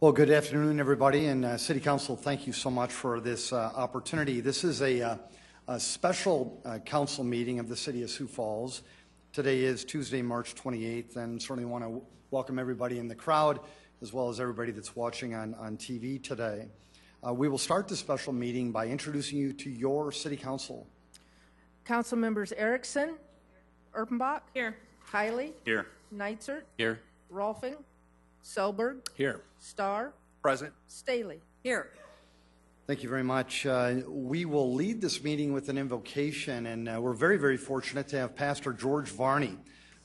Well, good afternoon, everybody, and uh, City Council, thank you so much for this uh, opportunity. This is a, uh, a special uh, council meeting of the City of Sioux Falls. Today is Tuesday, March 28th, and certainly want to welcome everybody in the crowd, as well as everybody that's watching on, on TV today. Uh, we will start this special meeting by introducing you to your City Council. Council members Erickson, Erpenbach. Here. Kiley. Here. Neitzert. Here. Rolfing. Selberg. Here. Starr. Present. Stehly. Here. Thank you very much. Uh, we will lead this meeting with an invocation, and uh, we're very, very fortunate to have Pastor George Varney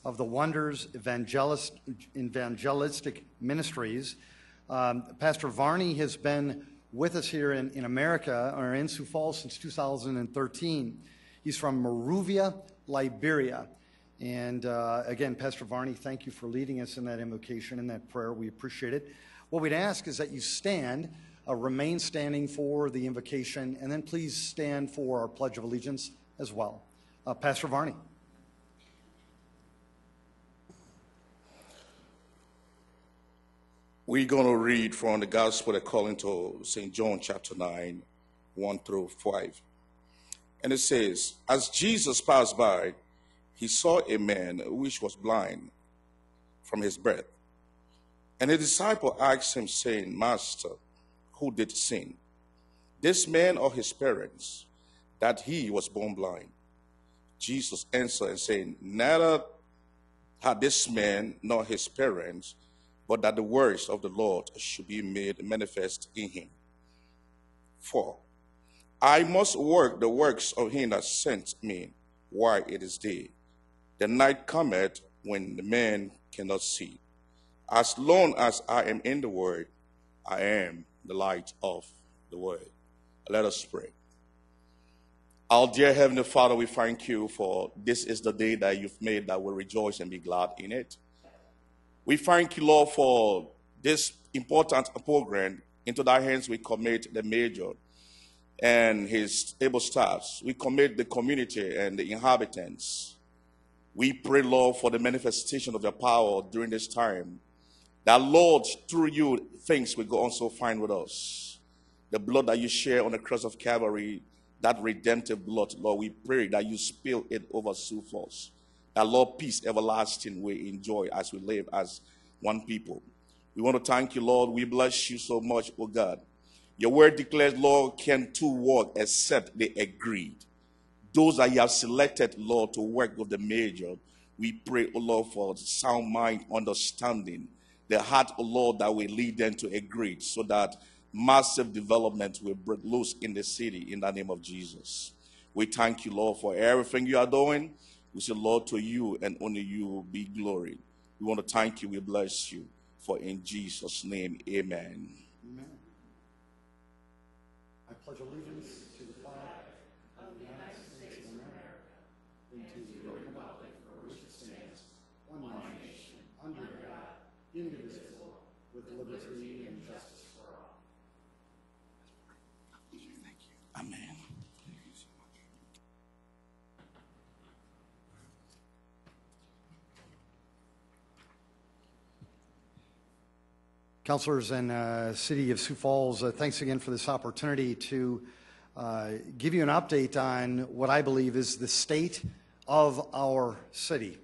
of the Wonders Evangelist, Evangelistic Ministries. Um, Pastor Varney has been with us here in, in America, or in Sioux Falls, since 2013. He's from Monrovia, Liberia. And uh, again, Pastor Varney, thank you for leading us in that invocation and that prayer. We appreciate it. What we'd ask is that you stand, uh, remain standing for the invocation, and then please stand for our Pledge of Allegiance as well. Uh, Pastor Varney. We're going to read from the Gospel according to St. John chapter 9, 1 through 5. And it says, As Jesus passed by, he saw a man which was blind from his birth. And a disciple asked him, saying, Master, who did sin? This man or his parents, that he was born blind? Jesus answered and said, Neither had this man nor his parents, but that the works of the Lord should be made manifest in him. For I must work the works of him that sent me while it is day. The night cometh when the man cannot see. As long as I am in the world, I am the light of the world. Let us pray. Our dear Heavenly Father, we thank you for this is the day that you've made that we rejoice and be glad in it. We thank you, Lord, for this important program. Into thy hands we commit the major and his able staffs. We commit the community and the inhabitants. We pray, Lord, for the manifestation of your power during this time. That, Lord, through you, things will go on so fine with us. The blood that you share on the cross of Calvary, that redemptive blood, Lord, we pray that you spill it over Sioux Falls. That, Lord, peace everlasting we enjoy as we live as one people. We want to thank you, Lord. We bless you so much, oh God. Your word declares, Lord, can two walk except they agreed? Those that you have selected, Lord, to work with the major, we pray, oh Lord, for sound mind, understanding, the heart, oh Lord, that will lead them to agree so that massive development will break loose in the city in the name of Jesus. We thank you, Lord, for everything you are doing. We say, Lord, to you and only you will be glory. We want to thank you. We bless you. For in Jesus' name, amen. Amen. I pledge allegiance to the flag of the United States of America and to the republic for which it stands, one nation, under God, indivisible, with liberty and justice for all. Thank you. Amen. Councilors and uh, City of Sioux Falls, uh, thanks again for this opportunity to uh, give you an update on what I believe is the state of our city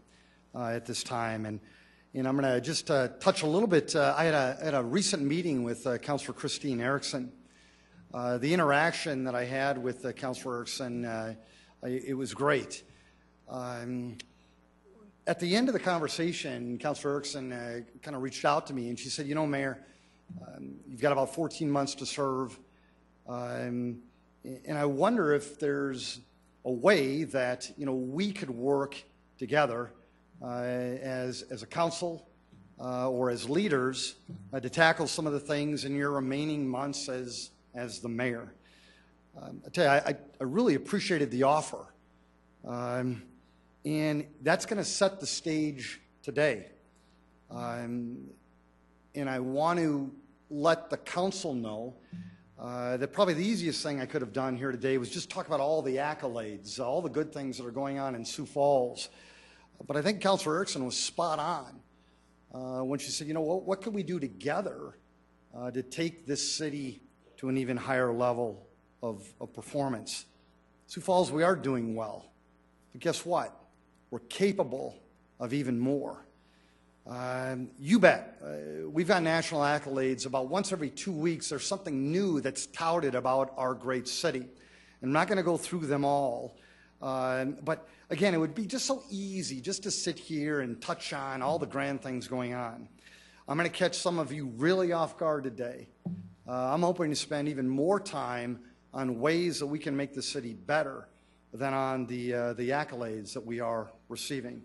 uh, at this time. And, and I'm going to just uh, touch a little bit. Uh, I had a, had a recent meeting with uh, Councilor Christine Erickson. Uh, the interaction that I had with uh, Councilor Erickson, uh, I, it was great. Um, at the end of the conversation, Councilor Erickson uh, kind of reached out to me and she said, You know, Mayor, um, you've got about 14 months to serve. Um, and I wonder if there's a way that, you know, we could work together as, as a council uh, or as leaders uh, to tackle some of the things in your remaining months as, as the mayor. Um, I tell you, I, I really appreciated the offer. Um, and that's going to set the stage today. Um, and I want to let the council know uh, that probably the easiest thing I could have done here today was just talk about all the accolades, all the good things that are going on in Sioux Falls. But I think Councilor Erickson was spot on uh, when she said, you know, what, what could we do together uh, to take this city to an even higher level of, of performance. Sioux Falls, we are doing well. But guess what? We're capable of even more. Um, you bet. Uh, we've got national accolades. About once every two weeks, there's something new that's touted about our great city. I'm not going to go through them all. Um, but again, it would be just so easy just to sit here and touch on all the grand things going on. I'm going to catch some of you really off guard today. Uh, I'm hoping to spend even more time on ways that we can make the city better than on the, uh, the accolades that we are receiving.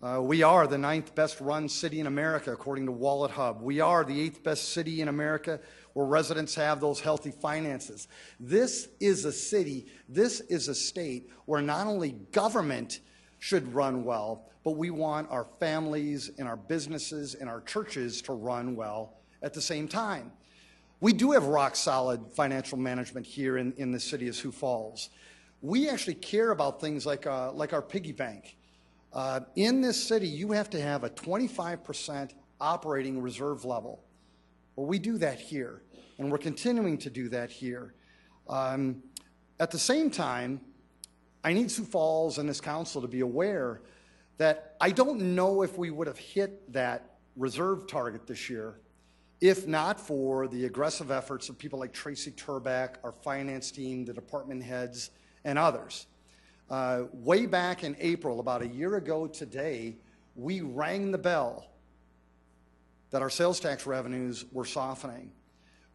Uh, we are the ninth best run city in America, according to Wallet Hub. We are the eighth best city in America where residents have those healthy finances. This is a city, this is a state where not only government should run well, but we want our families and our businesses and our churches to run well at the same time. We do have rock solid financial management here in, in the city of Sioux Falls. We actually care about things like, uh, like our piggy bank. Uh, in this city, you have to have a 25% operating reserve level. Well, we do that here, and we're continuing to do that here. Um, at the same time, I need Sioux Falls and this council to be aware that I don't know if we would have hit that reserve target this year if not for the aggressive efforts of people like Tracy Turbak, our finance team, the department heads, and others. Uh, way back in April, about a year ago today, we rang the bell that our sales tax revenues were softening.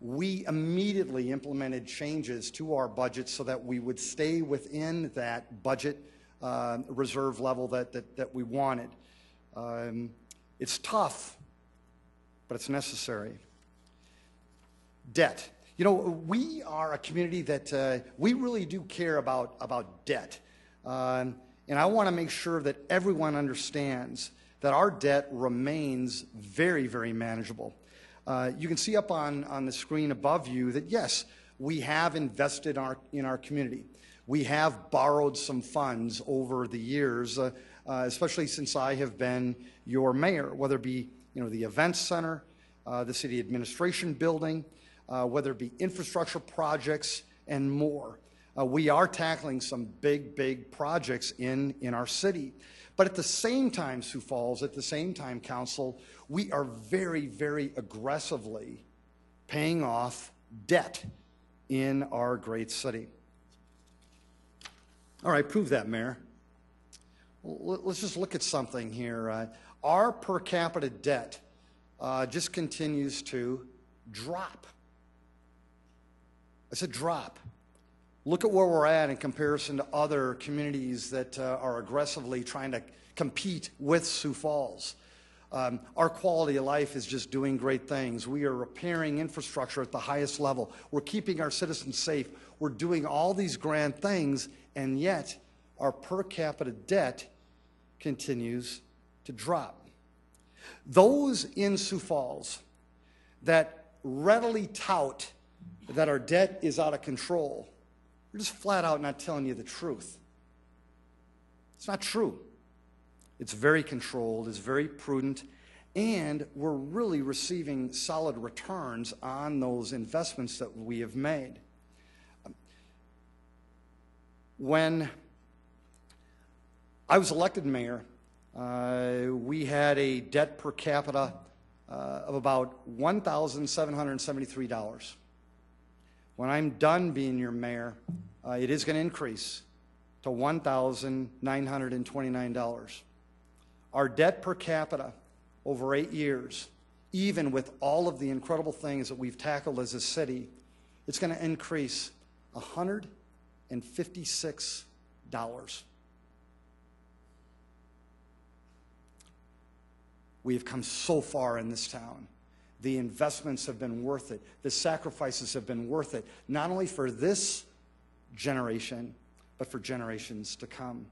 We immediately implemented changes to our budget so that we would stay within that budget uh, reserve level that, that, that we wanted. Um, it's tough, but it's necessary. Debt. You know, we are a community that uh, we really do care about, about debt. Um, and I want to make sure that everyone understands that our debt remains very, very manageable. Uh, you can see up on, on the screen above you that, yes, we have invested our, in our community. We have borrowed some funds over the years, uh, uh, especially since I have been your mayor, whether it be you know, the events center, uh, the city administration building, uh, whether it be infrastructure projects, and more. Uh, we are tackling some big, big projects in, in our city. But at the same time, Sioux Falls, at the same time, Council, we are very, very aggressively paying off debt in our great city. All right, prove that, Mayor. Let's just look at something here. Uh, our per capita debt uh, just continues to drop. It's a drop. Look at where we're at in comparison to other communities that uh, are aggressively trying to compete with Sioux Falls. Um, our quality of life is just doing great things. We are repairing infrastructure at the highest level. We're keeping our citizens safe. We're doing all these grand things, and yet our per capita debt continues to drop. Those in Sioux Falls that readily tout that our debt is out of control, they're just flat out not telling you the truth. It's not true. It's very controlled, it's very prudent, and we're really receiving solid returns on those investments that we have made. When I was elected mayor, uh, we had a debt per capita uh, of about $1,773. When I'm done being your mayor, uh, it is going to increase to $1,929. Our debt per capita over eight years, even with all of the incredible things that we've tackled as a city, it's going to increase $156. We have come so far in this town. The investments have been worth it. The sacrifices have been worth it, not only for this generation, but for generations to come.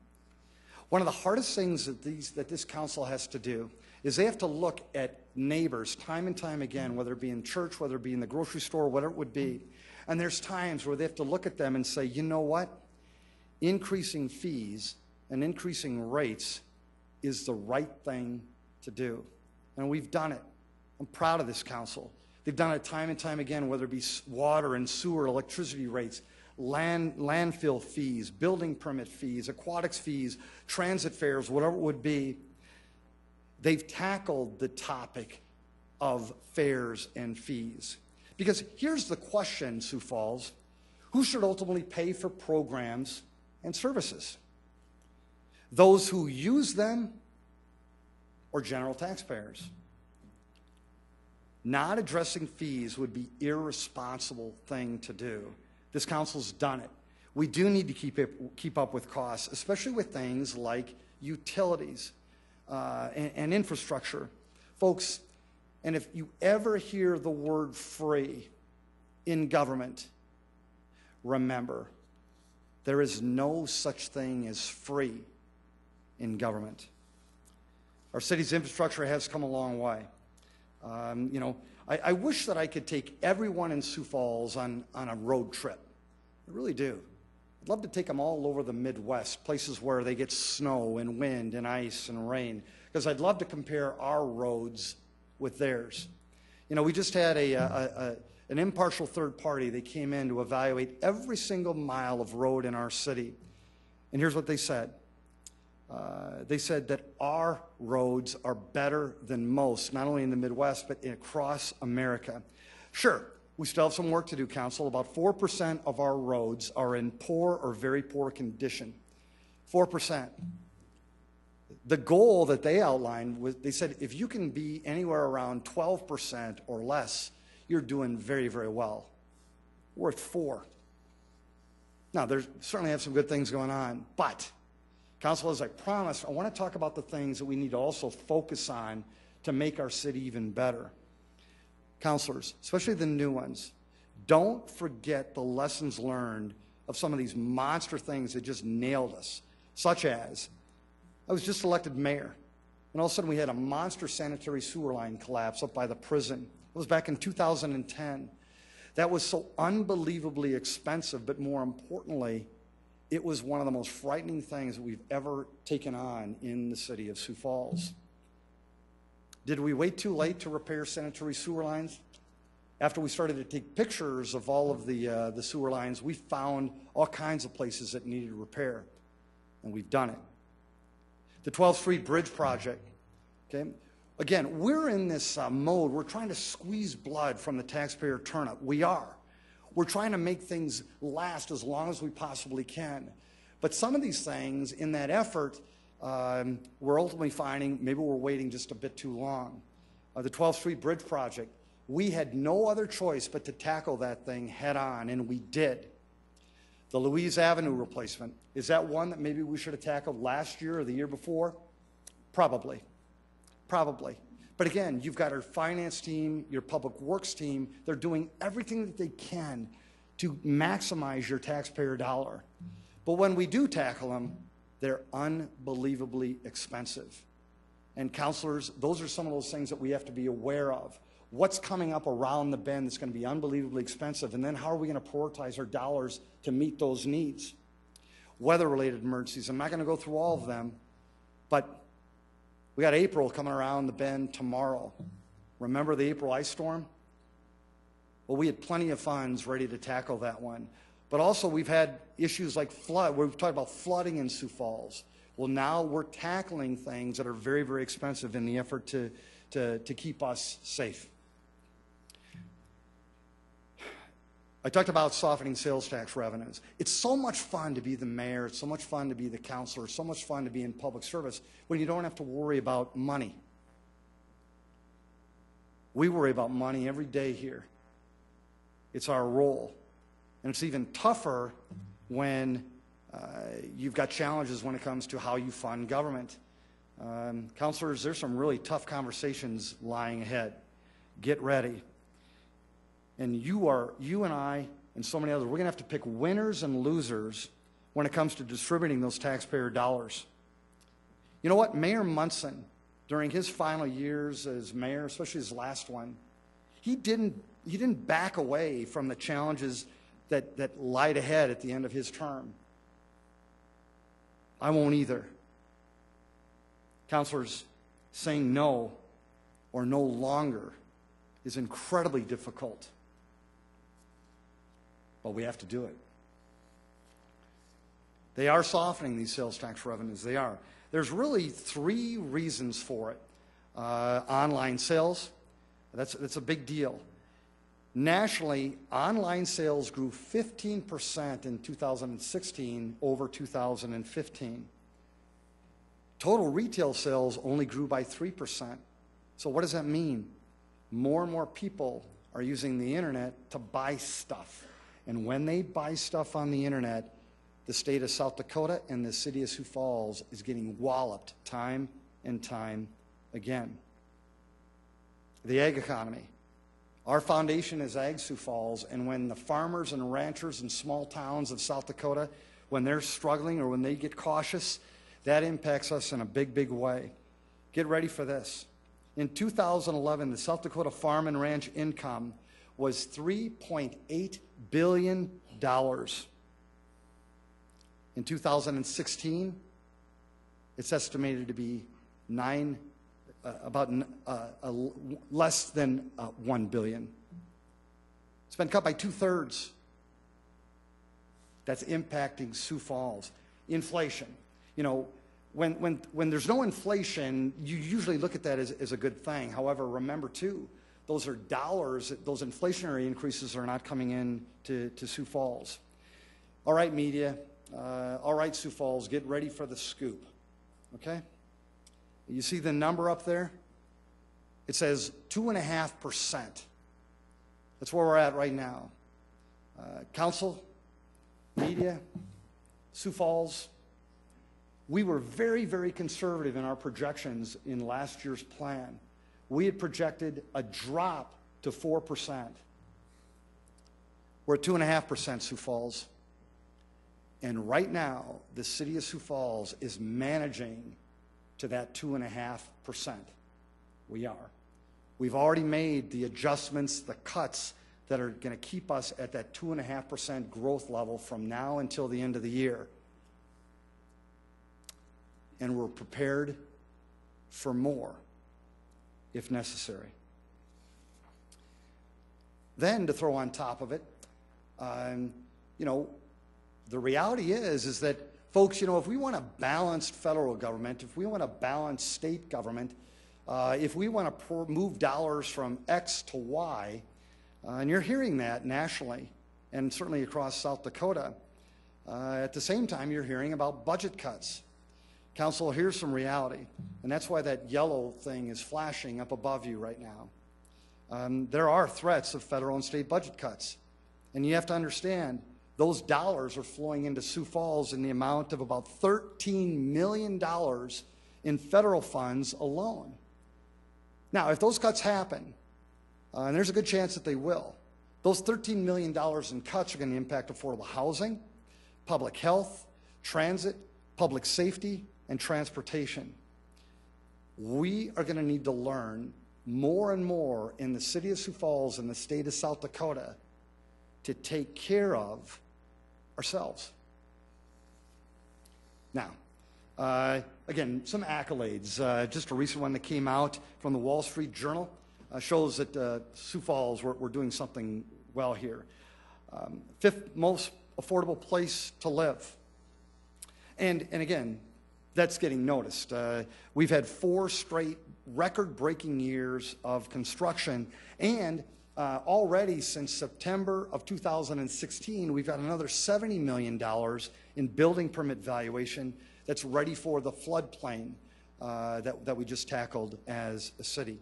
One of the hardest things that, these, that this council has to do is they have to look at neighbors time and time again, whether it be in church, whether it be in the grocery store, whatever it would be. And there's times where they have to look at them and say, you know what? Increasing fees and increasing rates is the right thing to do. And we've done it. I'm proud of this council. They've done it time and time again, whether it be water and sewer, electricity rates, land, landfill fees, building permit fees, aquatics fees, transit fares, whatever it would be. They've tackled the topic of fares and fees. Because here's the question, Sioux Falls who should ultimately pay for programs and services? Those who use them or general taxpayers? Not addressing fees would be irresponsible thing to do. This council's done it. We do need to keep, it, keep up with costs, especially with things like utilities uh, and, and infrastructure. Folks, and if you ever hear the word free in government, remember, there is no such thing as free in government. Our city's infrastructure has come a long way. Um, you know, I, I wish that I could take everyone in Sioux Falls on, on a road trip. I really do. I'd love to take them all over the Midwest, places where they get snow and wind and ice and rain, because I'd love to compare our roads with theirs. You know, we just had a, a, a, an impartial third party. They came in to evaluate every single mile of road in our city. And here's what they said uh, they said that our roads are better than most, not only in the Midwest, but across America. Sure, we still have some work to do, Council. About 4% of our roads are in poor or very poor condition. 4%. The goal that they outlined was they said if you can be anywhere around 12% or less, you're doing very, very well. We're at 4. Now, there's certainly have some good things going on, but Council, as I promised, I want to talk about the things that we need to also focus on to make our city even better. Counselors, especially the new ones, don't forget the lessons learned of some of these monster things that just nailed us, such as I was just elected mayor, and all of a sudden we had a monster sanitary sewer line collapse up by the prison. It was back in 2010. That was so unbelievably expensive, but more importantly, it was one of the most frightening things that we've ever taken on in the city of Sioux Falls. Did we wait too late to repair sanitary sewer lines? After we started to take pictures of all of the, uh, the sewer lines, we found all kinds of places that needed repair, and we've done it. The 12th Street Bridge Project, okay? Again, we're in this uh, mode, we're trying to squeeze blood from the taxpayer turnip. We are. We're trying to make things last as long as we possibly can. But some of these things, in that effort, um, we're ultimately finding maybe we're waiting just a bit too long. Uh, the 12th Street Bridge Project, we had no other choice but to tackle that thing head on, and we did. The Louise Avenue replacement, is that one that maybe we should have tackled last year or the year before? Probably. Probably. But again, you've got our finance team, your public works team, they're doing everything that they can to maximize your taxpayer dollar. But when we do tackle them, they're unbelievably expensive. And counselors, those are some of those things that we have to be aware of. What's coming up around the bend that's going to be unbelievably expensive? And then how are we going to prioritize our dollars to meet those needs? Weather related emergencies. I'm not going to go through all of them, but we got April coming around the bend tomorrow. Remember the April ice storm? Well, we had plenty of funds ready to tackle that one. But also, we've had issues like flood. We've talked about flooding in Sioux Falls. Well, now we're tackling things that are very, very expensive in the effort to, to, to keep us safe. I talked about softening sales tax revenues. It's so much fun to be the mayor, it's so much fun to be the councilor, it's so much fun to be in public service when you don't have to worry about money. We worry about money every day here. It's our role. And it's even tougher when uh, you've got challenges when it comes to how you fund government. Um, counselors, there's some really tough conversations lying ahead. Get ready. And you are, you and I, and so many others, we're going to have to pick winners and losers when it comes to distributing those taxpayer dollars. You know what? Mayor Munson, during his final years as mayor, especially his last one, he didn't, he didn't back away from the challenges that, that lied ahead at the end of his term. I won't either. Counselors, saying no or no longer is incredibly difficult. But we have to do it. They are softening these sales tax revenues. They are. There's really three reasons for it. Uh, online sales, that's, that's a big deal. Nationally, online sales grew 15% in 2016 over 2015. Total retail sales only grew by 3%. So, what does that mean? More and more people are using the internet to buy stuff. And when they buy stuff on the internet, the state of South Dakota and the city of Sioux Falls is getting walloped time and time again. The ag economy. Our foundation is Ag Sioux Falls, and when the farmers and ranchers in small towns of South Dakota, when they're struggling or when they get cautious, that impacts us in a big, big way. Get ready for this. In 2011, the South Dakota farm and ranch income was $3.8 billion. In 2016, it's estimated to be nine, uh, about uh, uh, less than uh, one billion. It's been cut by two thirds. That's impacting Sioux Falls. Inflation. You know, when, when, when there's no inflation, you usually look at that as, as a good thing. However, remember too, those are dollars, those inflationary increases are not coming in to, to Sioux Falls. All right, media, uh, all right, Sioux Falls, get ready for the scoop. Okay? You see the number up there? It says 2.5%. That's where we're at right now. Uh, council, media, Sioux Falls, we were very, very conservative in our projections in last year's plan. We had projected a drop to 4%. We're at 2.5%, Sioux Falls. And right now, the city of Sioux Falls is managing to that 2.5%. We are. We've already made the adjustments, the cuts that are going to keep us at that 2.5% growth level from now until the end of the year. And we're prepared for more if necessary. Then, to throw on top of it, um, you know, the reality is, is that, folks, you know, if we want a balanced federal government, if we want a balanced state government, uh, if we want to move dollars from X to Y, uh, and you're hearing that nationally and certainly across South Dakota, uh, at the same time, you're hearing about budget cuts. Council, here's some reality, and that's why that yellow thing is flashing up above you right now. Um, there are threats of federal and state budget cuts, and you have to understand those dollars are flowing into Sioux Falls in the amount of about $13 million in federal funds alone. Now, if those cuts happen, uh, and there's a good chance that they will, those $13 million in cuts are going to impact affordable housing, public health, transit, public safety, and transportation. We are going to need to learn more and more in the city of Sioux Falls and the state of South Dakota to take care of ourselves. Now, uh, again, some accolades. Uh, just a recent one that came out from the Wall Street Journal uh, shows that uh, Sioux Falls, we're, we're, doing something well here. Um, fifth most affordable place to live. And, and again, that's getting noticed. Uh, we've had four straight record breaking years of construction, and uh, already since September of 2016, we've got another $70 million in building permit valuation that's ready for the floodplain uh, that, that we just tackled as a city.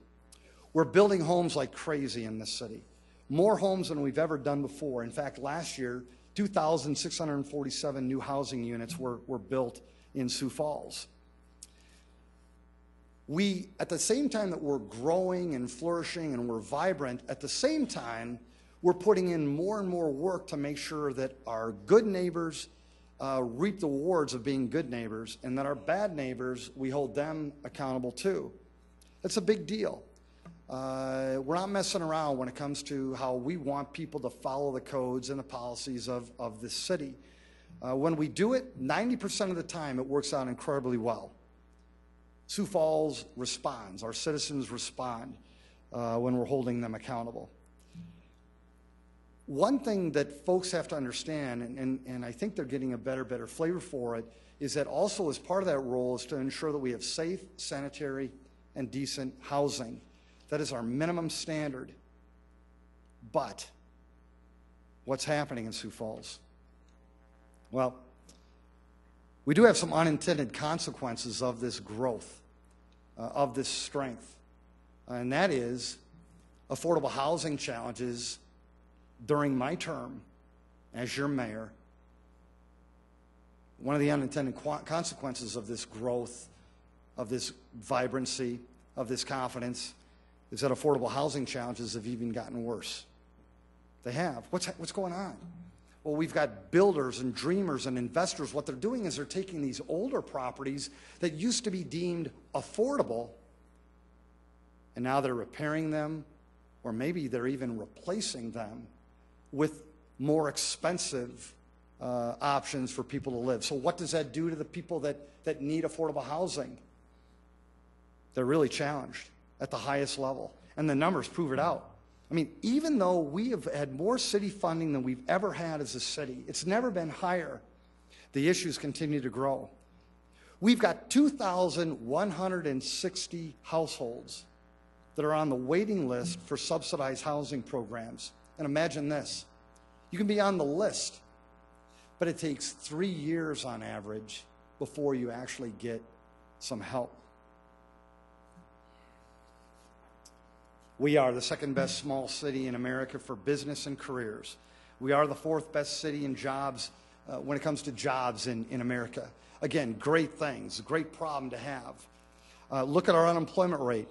We're building homes like crazy in this city, more homes than we've ever done before. In fact, last year, 2,647 new housing units were, were built in Sioux Falls we, at the same time that we're growing and flourishing and we're vibrant, at the same time, we're putting in more and more work to make sure that our good neighbors uh, reap the rewards of being good neighbors and that our bad neighbors, we hold them accountable too. That's a big deal. Uh, we're not messing around when it comes to how we want people to follow the codes and the policies of, of this city. Uh, when we do it, 90% of the time it works out incredibly well. Sioux Falls responds, our citizens respond. uh, when we're holding them accountable. One thing that folks have to understand, and, and, and I think they're getting a better, better flavor for it, is that also as part of that role is to ensure that we have safe, sanitary, and decent housing. That is our minimum standard. But what's happening in Sioux Falls? Well, we do have some unintended consequences of this growth, uh, of this strength, and that is affordable housing challenges during my term as your mayor. One of the unintended qu- consequences of this growth, of this vibrancy, of this confidence, is that affordable housing challenges have even gotten worse. They have. What's, what's going on? Well, we've got builders and dreamers and investors. What they're doing is they're taking these older properties that used to be deemed affordable, and now they're repairing them, or maybe they're even replacing them with more expensive uh, options for people to live. So, what does that do to the people that, that need affordable housing? They're really challenged at the highest level, and the numbers prove it out. I mean, even though we have had more city funding than we've ever had as a city, it's never been higher, the issues continue to grow. We've got 2,160 households that are on the waiting list for subsidized housing programs. And imagine this you can be on the list, but it takes three years on average before you actually get some help. We are the second best small city in America for business and careers. We are the fourth best city in jobs uh, when it comes to jobs in, in America. Again, great things, great problem to have. Uh, look at our unemployment rate.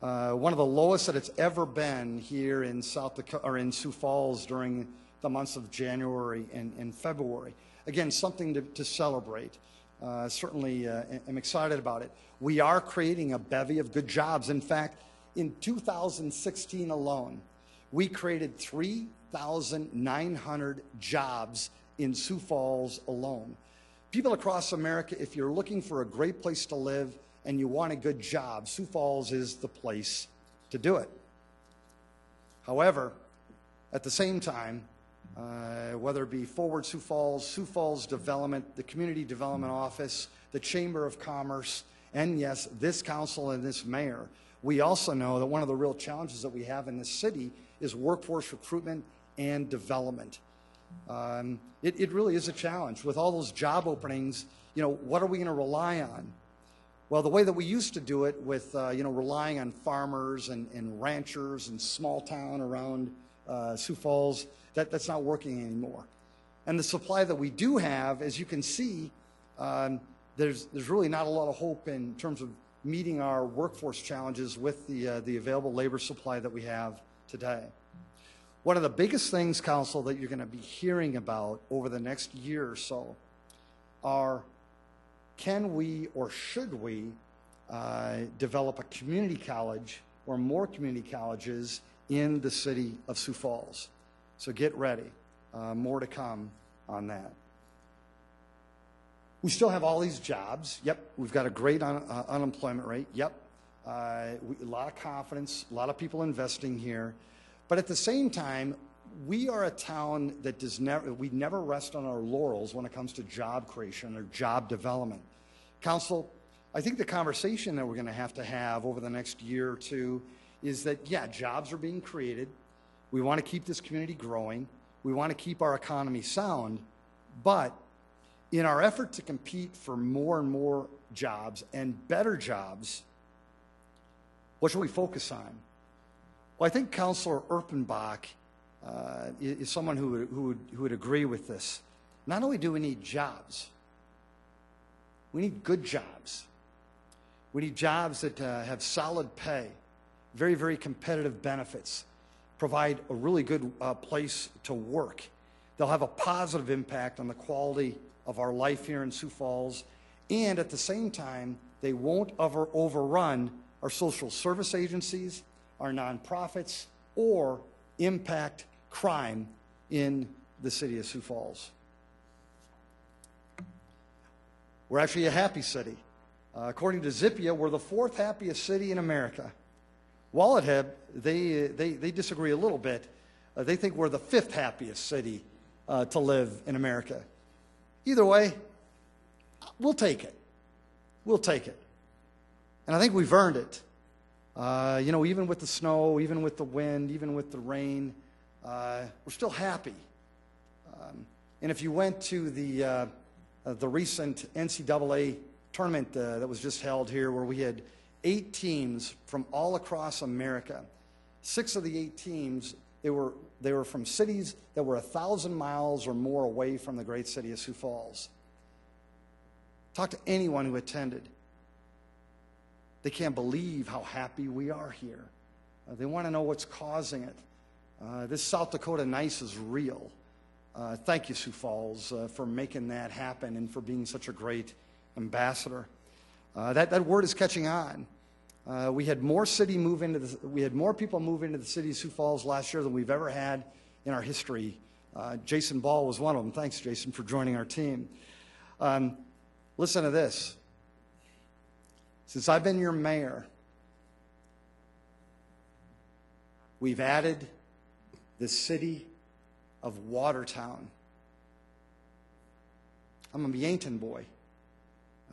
Uh, one of the lowest that it's ever been here in South Dakota or in Sioux Falls during the months of January and, and February. Again, something to, to celebrate. Uh, certainly uh, am excited about it. We are creating a bevy of good jobs. In fact, in 2016 alone, we created 3,900 jobs in Sioux Falls alone. People across America, if you're looking for a great place to live and you want a good job, Sioux Falls is the place to do it. However, at the same time, uh, whether it be Forward Sioux Falls, Sioux Falls Development, the Community Development Office, the Chamber of Commerce, and yes, this council and this mayor, we also know that one of the real challenges that we have in this city is workforce recruitment and development. Um, it, it really is a challenge. With all those job openings, you know, what are we going to rely on? Well, the way that we used to do it with, uh, you know, relying on farmers and, and ranchers and small town around uh, Sioux Falls, that, that's not working anymore. And the supply that we do have, as you can see, um, there's, there's really not a lot of hope in terms of meeting our workforce challenges with the, uh, the available labor supply that we have today. One of the biggest things, Council, that you're going to be hearing about over the next year or so are can we or should we uh, develop a community college or more community colleges in the city of Sioux Falls? So get ready. Uh, more to come on that. We still have all these jobs. Yep, we've got a great un- uh, unemployment rate. Yep, uh, we, a lot of confidence, a lot of people investing here. But at the same time, we are a town that does never, we never rest on our laurels when it comes to job creation or job development. Council, I think the conversation that we're going to have to have over the next year or two is that, yeah, jobs are being created. We want to keep this community growing. We want to keep our economy sound. But in our effort to compete for more and more jobs and better jobs, what should we focus on? Well, I think Councillor Erpenbach uh, is someone who would, who, would, who would agree with this. Not only do we need jobs, we need good jobs. We need jobs that uh, have solid pay, very, very competitive benefits, provide a really good uh, place to work. They'll have a positive impact on the quality of our life here in Sioux Falls, and at the same time, they won't over, overrun our social service agencies, our nonprofits, or impact crime in the city of Sioux Falls. We're actually a happy city. Uh, according to Zippia, we're the fourth happiest city in America. Wallet Hub, they, they, they disagree a little bit. Uh, they think we're the fifth happiest city uh, to live in America. Either way, we'll take it. We'll take it. And I think we've earned it. Uh, you know, even with the snow, even with the wind, even with the rain, uh, we're still happy. Um, and if you went to the, uh, uh, the recent NCAA tournament uh, that was just held here, where we had eight teams from all across America, six of the eight teams, they were, they were from cities that were a thousand miles or more away from the great city of Sioux Falls. Talk to anyone who attended. They can't believe how happy we are here. Uh, they want to know what's causing it. Uh, this South Dakota nice is real. Uh, thank you, Sioux Falls, uh, for making that happen and for being such a great ambassador. Uh, that, that word is catching on. Uh, we had more city move into the, we had more people move into the city of Sioux Falls last year than we've ever had in our history. Jason Ball was one of them. Thanks, Jason, for joining our team. Um, listen to this. Since I've been your mayor, we've added the city of Watertown. I'm a Yankton boy.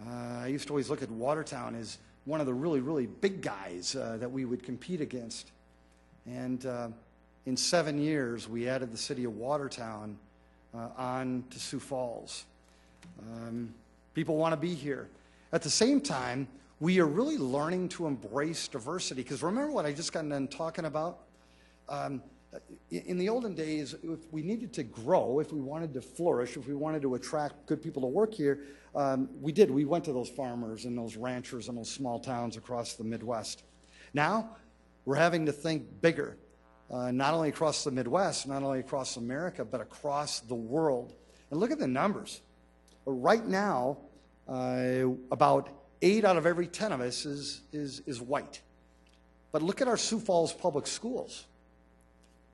Uh, I used to always look at Watertown as one of the really, really big guys uh, that we would compete against. And uh, in seven years, we added the city of Watertown uh, on to Sioux Falls. Um, people want to be here. At the same time, we are really learning to embrace diversity. Because remember what I just got done talking about? Um, in the olden days, if we needed to grow, if we wanted to flourish, if we wanted to attract good people to work here, um, we did. We went to those farmers and those ranchers and those small towns across the Midwest. Now, we're having to think bigger, uh, not only across the Midwest, not only across America, but across the world. And look at the numbers. Right now, uh, about eight out of every 10 of us is, is, is white. But look at our Sioux Falls public schools.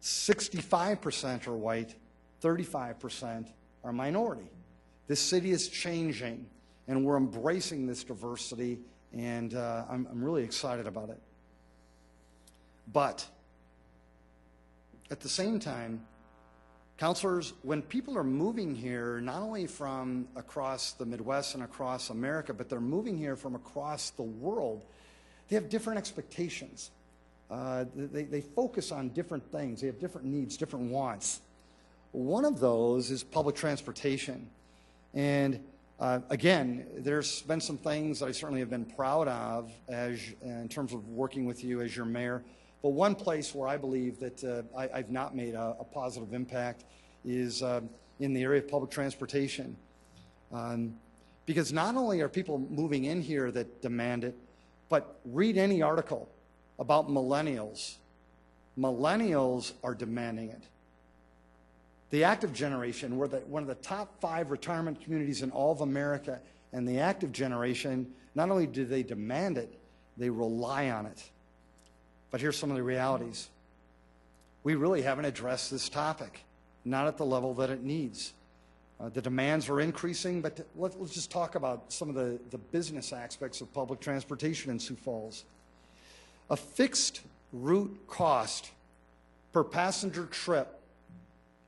65% are white, 35% are minority. This city is changing, and we're embracing this diversity, and uh, I'm, I'm really excited about it. But at the same time, counselors, when people are moving here, not only from across the Midwest and across America, but they're moving here from across the world, they have different expectations. Uh, they, they focus on different things. They have different needs, different wants. One of those is public transportation. And uh, again, there's been some things that I certainly have been proud of as, in terms of working with you as your mayor. But one place where I believe that uh, I, have not made a, a, positive impact is uh, in the area of public transportation. Um, because not only are people moving in here that demand it, but read any article about millennials. Millennials are demanding it. The active generation, we're the, one of the top five retirement communities in all of America, and the active generation, not only do they demand it, they rely on it. But here's some of the realities. We really haven't addressed this topic, not at the level that it needs. Uh, the demands are increasing, but let, us just talk about some of the, the business aspects of public transportation in Sioux Falls. A fixed route cost per passenger trip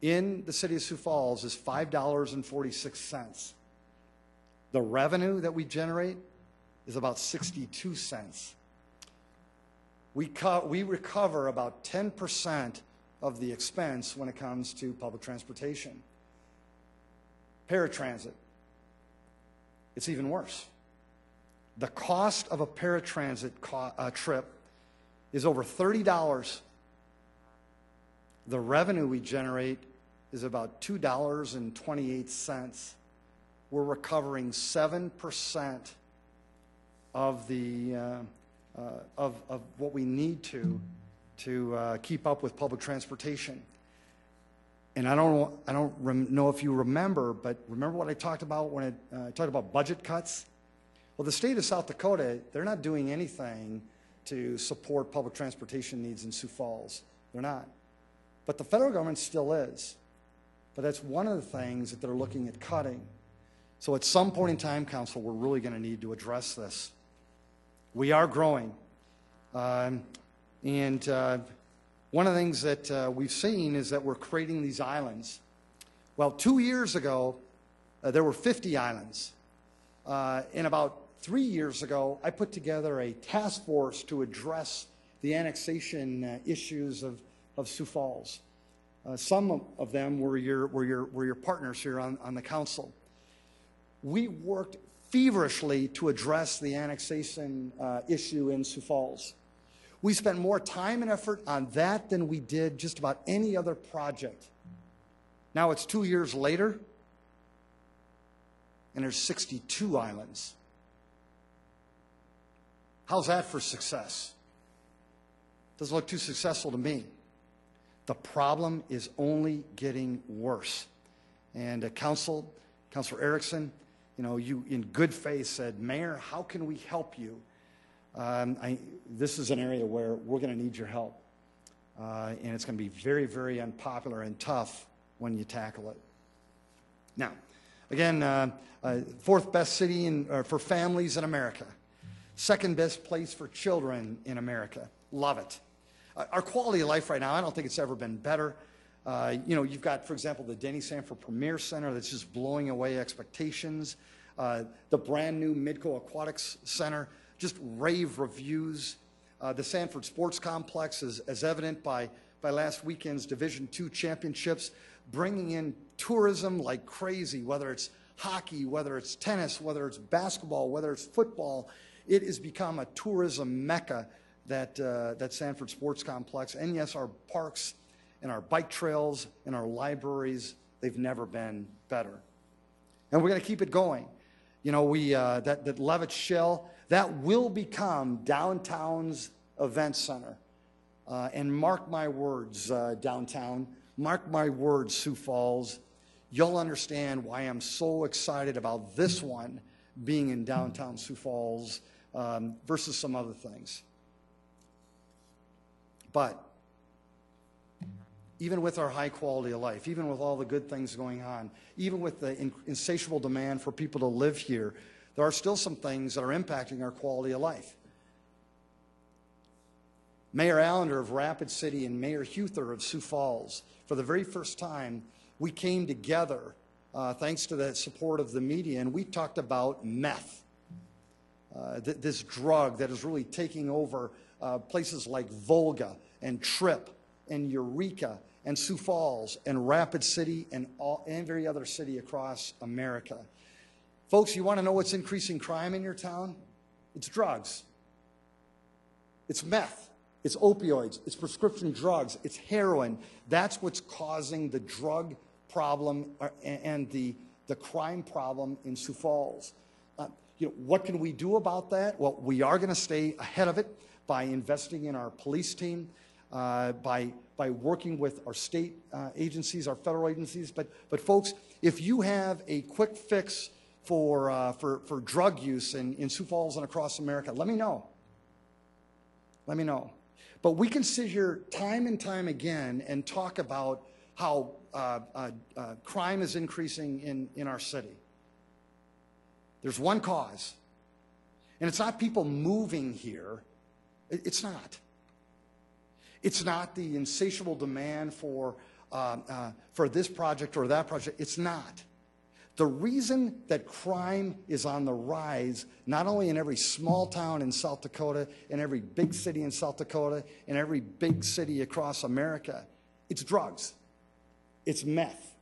in the city of Sioux Falls is $5.46. The revenue that we generate is about 62 cents. We, we recover about 10% of the expense when it comes to public transportation. Paratransit, it's even worse. The cost of a paratransit uh, trip is over $30. The revenue we generate is about $2.28. We're recovering 7% of, the, uh, uh, of, of what we need to to uh, keep up with public transportation. And I don't, I don't know if you remember, but remember what I talked about when I, uh, I talked about budget cuts? Well, the state of South Dakota, they're not doing anything to support public transportation needs in Sioux Falls. They're not. But the federal government still is. But that's one of the things that they're looking at cutting. So at some point in time, Council, we're really going to need to address this. We are growing. Um, And uh, one of the things that uh, we've seen is that we're creating these islands. Well, two years ago, uh, there were 50 islands. Uh, and about three years ago, I put together a task force to address the annexation uh, issues of, of Sioux Falls. Uh, some of them were your, were your, were your partners here on, on the council. We worked feverishly to address the annexation uh, issue in Sioux Falls. We spent more time and effort on that than we did just about any other project. Now it's two years later, and there's 62 islands. How's that for success? Doesn't look too successful to me. The problem is only getting worse. And uh, Council, Councilor Erickson, you know, you in good faith said, Mayor, how can we help you? Um, I, this is an area where we're going to need your help. Uh, and it's going to be very, very unpopular and tough when you tackle it. Now, again, uh, uh, fourth best city in, uh, for families in America. Second best place for children in America. Love it. Uh, our quality of life right now, I don't think it's ever been better. Uh, you know, you've got, for example, the Denny Sanford Premier Center that's just blowing away expectations. Uh, the brand new Midco Aquatics Center, just rave reviews. Uh, the Sanford Sports Complex is as evident by, by last weekend's Division II championships, bringing in tourism like crazy, whether it's hockey, whether it's tennis, whether it's basketball, whether it's football. It has become a tourism mecca, that, uh, that Sanford Sports Complex. And yes, our parks and our bike trails and our libraries, they've never been better. And we're going to keep it going. You know, we, uh, that, that Levitt Shell, that will become downtown's event center. Uh, and mark my words, uh, downtown, mark my words, Sioux Falls, you'll understand why I'm so excited about this one being in downtown Sioux Falls um, versus some other things. But even with our high quality of life, even with all the good things going on, even with the insatiable demand for people to live here, there are still some things that are impacting our quality of life. Mayor Allender of Rapid City and Mayor Huether of Sioux Falls, for the very first time, we came together, uh, thanks to the support of the media, and we talked about meth, th this drug that is really taking over uh, places like Volga and Tripp and Eureka and Sioux Falls and Rapid City and, all, every other city across America. Folks, you want to know what's increasing crime in your town? It's drugs. It's meth. It's opioids. It's prescription drugs. It's heroin. That's what's causing the drug problem uh, and the, the crime problem in Sioux Falls. You know, what can we do about that? Well, we are going to stay ahead of it by investing in our police team, uh, by, by working with our state uh, agencies, our federal agencies. But, but folks, if you have a quick fix for, uh, for, for drug use in, in Sioux Falls and across America, let me know. Let me know. But we can sit here time and time again and talk about how uh, uh, uh, crime is increasing in, in our city. There's one cause, and it's not people moving here, it's not. It's not the insatiable demand for, uh, uh, for this project or that project. It's not. The reason that crime is on the rise, not only in every small town in South Dakota, in every big city in South Dakota, in every big city across America, it's drugs. It's meth.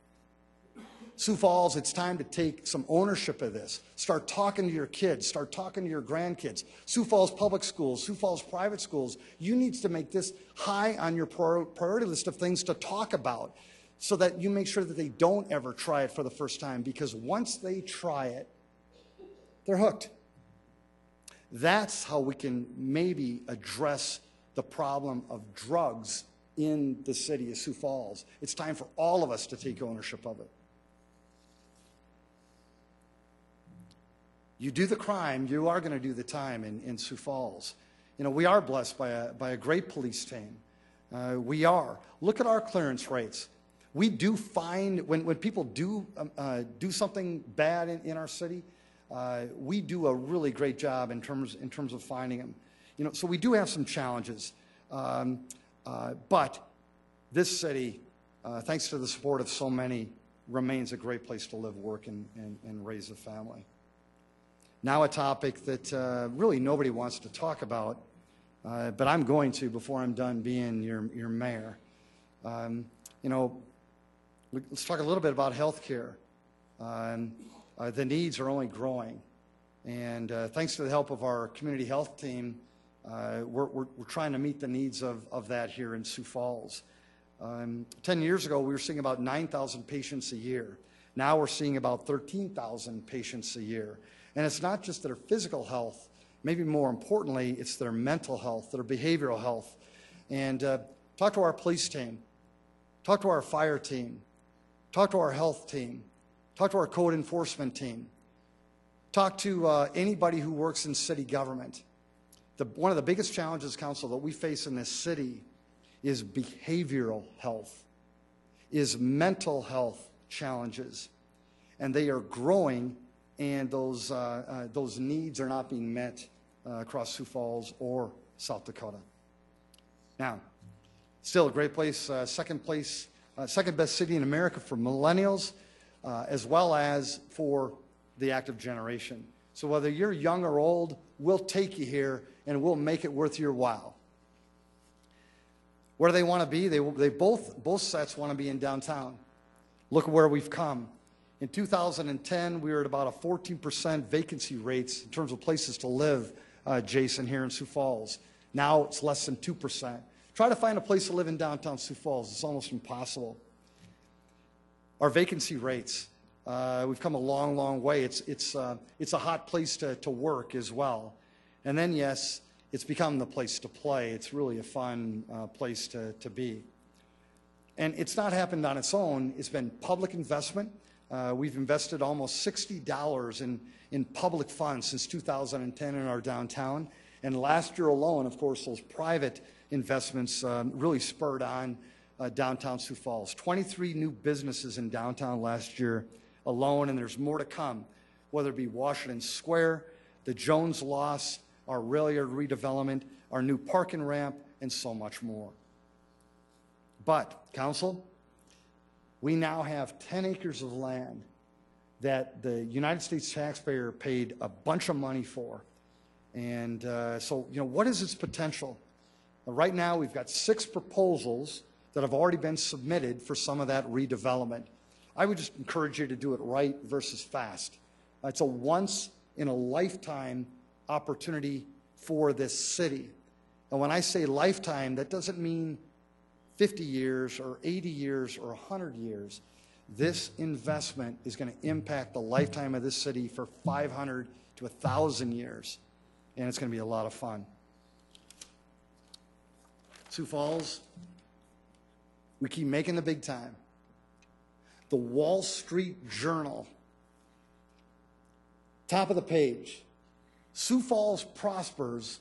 Sioux Falls, it's time to take some ownership of this. Start talking to your kids, start talking to your grandkids. Sioux Falls public schools, Sioux Falls private schools, you need to make this high on your priority list of things to talk about so that you make sure that they don't ever try it for the first time because once they try it, they're hooked. That's how we can maybe address the problem of drugs in the city of Sioux Falls. It's time for all of us to take ownership of it. You do the crime, you are going to do the time in, in Sioux Falls. You know, we are blessed by a, by a great police team. Uh, we are. Look at our clearance rates. We do find, when, when people do, um, uh, do something bad in, in our city, uh, we do a really great job in terms, in terms of finding them. You know, so we do have some challenges. Um, uh, But this city, uh, thanks to the support of so many, remains a great place to live, work, and, and, and raise a family. Now, a topic that uh, really nobody wants to talk about, uh, but I'm going to before I'm done being your, your mayor. Um, you know, let's talk a little bit about health care. Um, uh, the needs are only growing. And uh, thanks to the help of our community health team, uh, we're, we're, we're trying to meet the needs of, of that here in Sioux Falls. Um, 10 years ago, we were seeing about 9,000 patients a year. Now we're seeing about 13,000 patients a year. And it's not just their physical health, maybe more importantly, it's their mental health, their behavioral health. And uh, talk to our police team, talk to our fire team, talk to our health team, talk to our code enforcement team, talk to uh, anybody who works in city government. The, one of the biggest challenges, council, that we face in this city is behavioral health, is mental health challenges. And they are growing, and those, uh, uh, those needs are not being met uh, across Sioux Falls or South Dakota. Now, still a great place, uh, second place, second best city in America for millennials, as well as for the active generation. So whether you're young or old, we'll take you here and we'll make it worth your while. Where do they want to be? They, they both, both sets want to be in downtown. Look where we've come. In 2010, we were at about a 14% vacancy rates in terms of places to live, uh, Jason, here in Sioux Falls. Now it's less than 2%. Try to find a place to live in downtown Sioux Falls. It's almost impossible. Our vacancy rates, uh, we've come a long, long way. It's, it's, uh, it's a hot place to, to work as well. And then, yes, it's become the place to play. It's really a fun uh, place to, to be. And it's not happened on its own. It's been public investment. Uh, we've invested almost $60 in, in public funds since 2010 in our downtown. And last year alone, of course, those private investments um, really spurred on uh, downtown Sioux Falls. 23 new businesses in downtown last year alone, and there's more to come, whether it be Washington Square, the Jones Loss, our rail yard redevelopment, our new parking ramp, and so much more. But, council, we now have 10 acres of land that the United States taxpayer paid a bunch of money for. And uh, so, you know, what is its potential? Right now, we've got six proposals that have already been submitted for some of that redevelopment. I would just encourage you to do it right versus fast. It's a once-in-a-lifetime opportunity for this city. And when I say lifetime, that doesn't mean 50 years or 80 years or 100 years. This investment is going to impact the lifetime of this city for 500 to 1,000 years, and it's going to be a lot of fun. Sioux Falls, we keep making the big time. The Wall Street Journal, top of the page, Sioux Falls prospers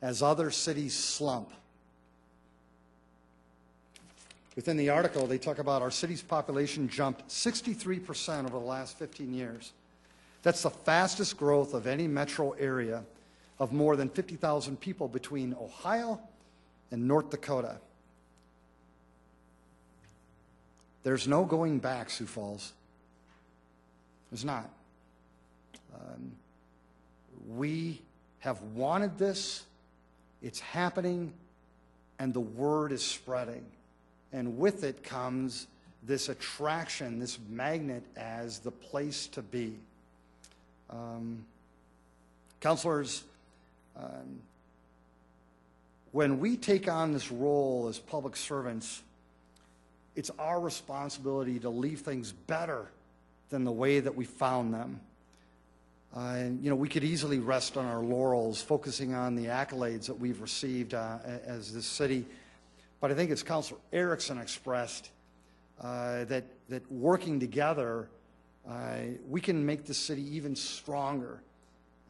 as other cities slump. Within the article, they talk about our city's population jumped 63% over the last 15 years. That's the fastest growth of any metro area of more than 50,000 people between Ohio and North Dakota. There's no going back, Sioux Falls. There's not. Um, we have wanted this, it's happening, and the word is spreading. And with it comes this attraction, this magnet as the place to be. Um, councilors, um, when we take on this role as public servants, it's our responsibility to leave things better than the way that we found them. Uh, and, you know, we could easily rest on our laurels, focusing on the accolades that we've received uh, as this city. But I think as Councilor Erickson expressed, uh, that, that working together, uh, we can make the city even stronger.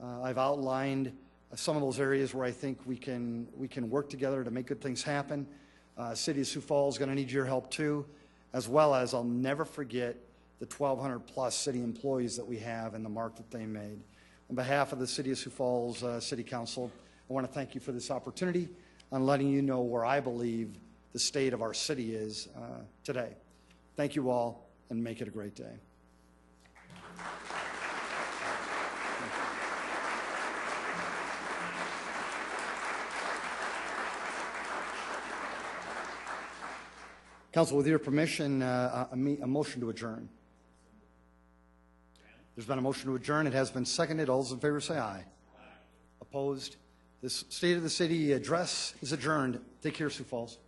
Uh, I've outlined some of those areas where I think we can, we can work together to make good things happen. Uh, City of Sioux Falls is going to need your help too, as well as I'll never forget the 1,200 plus city employees that we have and the mark that they made. On behalf of the City of Sioux Falls uh, City Council, I want to thank you for this opportunity. On letting you know where I believe the state of our city is uh, today. Thank you all, and make it a great day. Council, with your permission, uh, a a motion to adjourn. There's been a motion to adjourn. It has been seconded. All those in favor say aye. Opposed? This State of the City address is adjourned. Take care, Sioux Falls.